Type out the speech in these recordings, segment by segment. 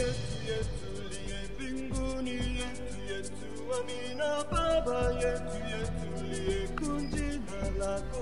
yetu yetu liye mbinguni yetu yetu amina baba yetu yetu liye kunjina lako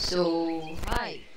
So, hi.